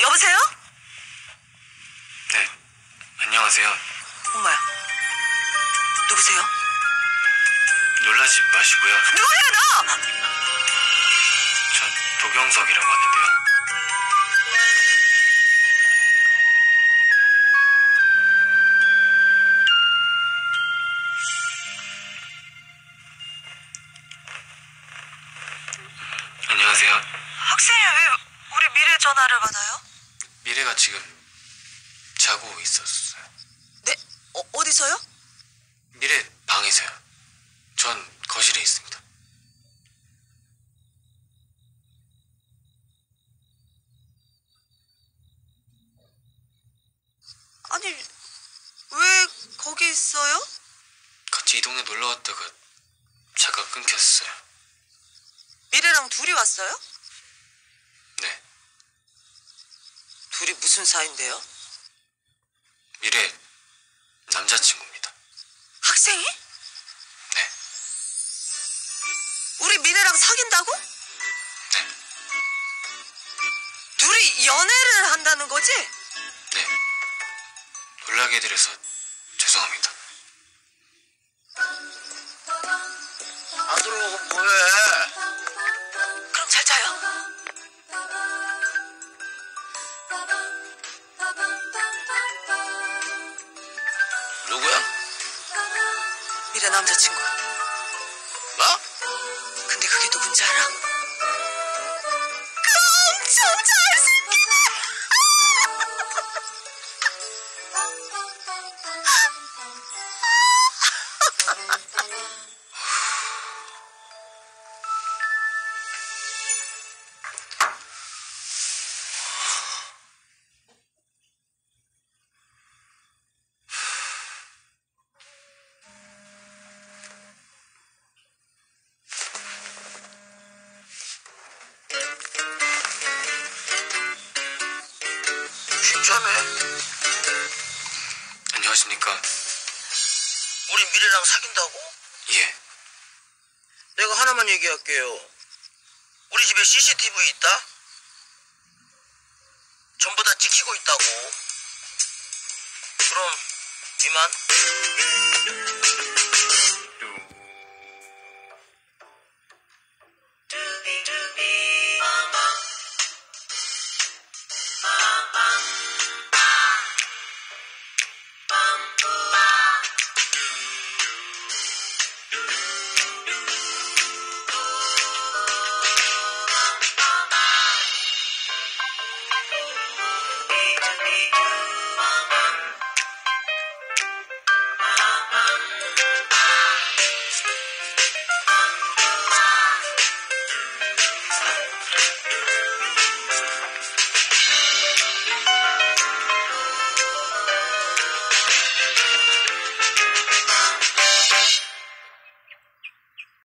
여보세요? 네, 안녕하세요. 엄마야, 누구세요? 놀라지 마시고요. 누구야, 너? 전 도경석이라고 하는데요. 안녕하세요. 학생이 우리 미래 전화를 받아요? 미래가 지금 자고 있었어요. 네? 어, 어디서요? 미래 방에서요. 전 거실에 있습니다. 아니 왜 거기 있어요? 같이 이 동네 놀러 왔다가 차가 끊겼어요. 미래랑 둘이 왔어요? 둘이 무슨 사이인데요? 미래 남자친구입니다. 학생이? 네. 우리 미래랑 사귄다고? 네. 둘이 연애를 한다는 거지? 네. 놀라게 해드려서 죄송합니다. 남자친구. 진짜네. 안녕하십니까? 우리 미래랑 사귄다고? 예. 내가 하나만 얘기할게요. 우리 집에 CCTV 있다? 전부 다 찍히고 있다고. 그럼 이만.